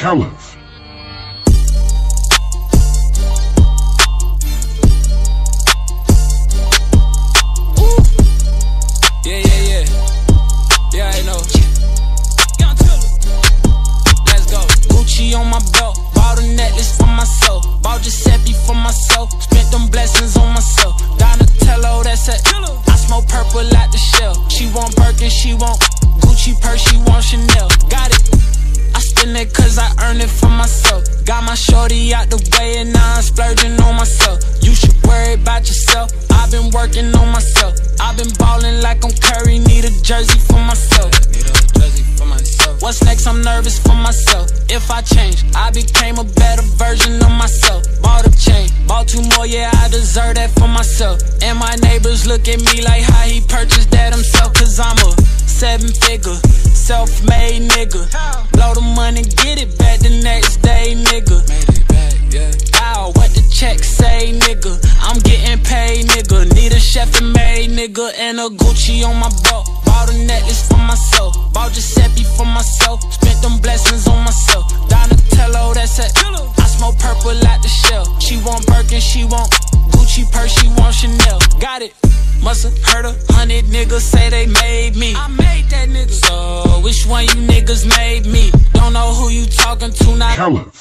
Caliph. Yeah, yeah, yeah. Yeah, I know. Let's go. Gucci on my belt. Bought a necklace for myself. Bought Giuseppe for myself. Spent them blessings on myself. Donatello, that's it. I smoke purple out the shell. She want Birkin, she want Gucci purse, she want Chanel. Got my shorty out the way and now I'm splurging on myself. You should worry about yourself. I've been working on myself. I've been balling like I'm Curry. Need a jersey for myself. Need a jersey for myself. What's next? I'm nervous for myself. If I change, I became a better version of myself. Bought a chain, bought two more, yeah, I deserve that for myself. And my neighbors look at me like how he purchased that himself. Cause I'm a seven figure, self made nigga. Blow the money, get it back the next day, Need a chef and made, nigga. And a Gucci on my belt. Bought a necklace for myself. Bought Giuseppe for myself. Spent them blessings on myself. Donatello, that's it. I smoke purple out the shell. She want Birkin, she want Gucci purse, she want Chanel. Got it. Musta heard a hundred niggas say they made me. I made that nigga. So which one you niggas made me? Don't know who you talking to now. Caliph.